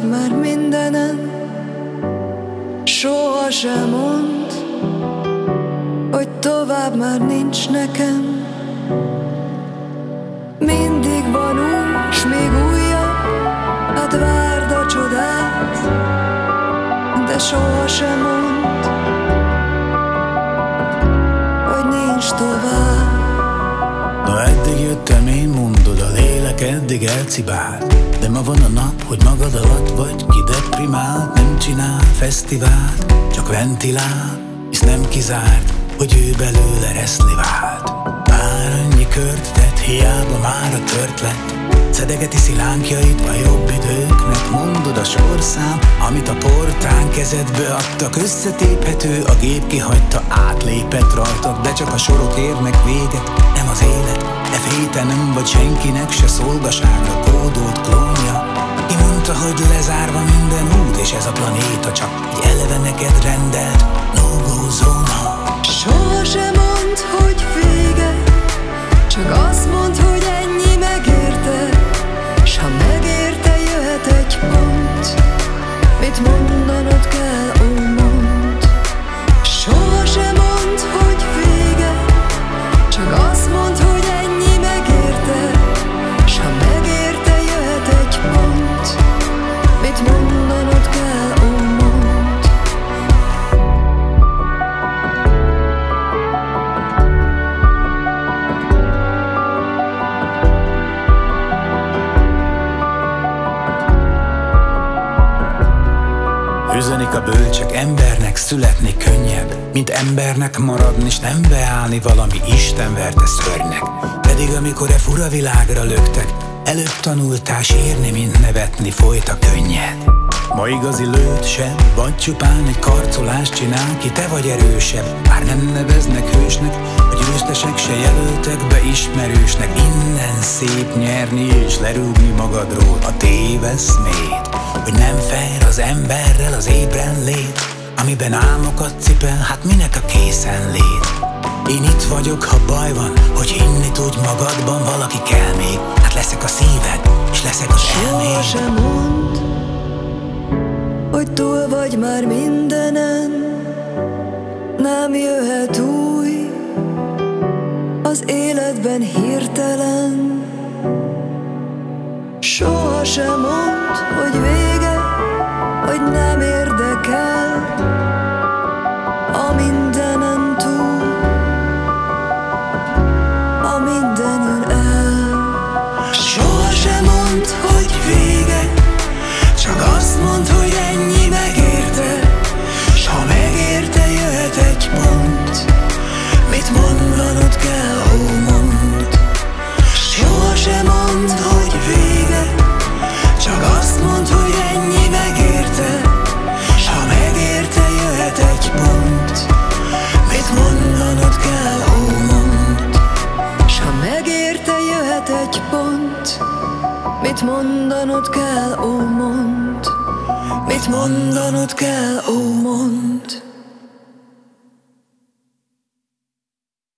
vagy már mindenen, soha sem mond, hogy tovább már nincs nekem. Mindig van új, s még újabb, hát várd a csodát, de soha sem mond, hogy nincs tovább. Na eddig jöttem, én mondod, a lélek eddig elcibált De ma van a nap, hogy magad alatt vagy kideprimált Nem csinál fesztivált, csak ventilál Hisz nem kizárt, hogy ő belőle reszli vált. Már annyi kört hiába már a tört lett Szedegeti szilánkjait a jobb időknek Mondod a sorszám, amit a portán kezedbe adtak Összetéphető, a gép kihagyta, átlépett rajtad De csak a sorok érnek véget, nem az élet E féte nem vagy senkinek se szolgaságra kódolt klónja. Ki mondta, hogy lezárva minden út És ez a planéta csak egy Üzenik a bölcsek, embernek születni könnyebb. Mint embernek maradni, és nem beállni valami Isten verte szörnynek. Pedig amikor e fura világra löktek Előbb tanultál sírni, mint nevetni, folyt a könnyed. Ma igazi lőtt sem, vagy csupán egy karcolást csinál Ki te vagy erősebb, bár nem neveznek hősnek győztesek se jelöltek be ismerősnek. Innen szép nyerni és lerúgni magadról a téveszmét. Hogy nem fér az emberrel az ébren lét Amiben álmokat cipel, hát minek a készenlét? Én itt vagyok, ha baj van, hogy hinni tudj magadban Valaki kell még, hát leszek a szíved, és leszek az Soha elméd. sem mond, hogy túl vagy már mindenen, nem jöhet új az életben hirtelen. Soha sem mond, hogy vége, hogy nem érdekel mondanod kell, ó mond Soha sem mond, hogy vége Csak azt mond, hogy ennyi megérte. S ha megérte, jöhet egy pont. Mit mondanod kell, ó mond S ha megérte, jöhet egy pont. Mit mondanod kell, ó mond Mit mondanod kell, ó mond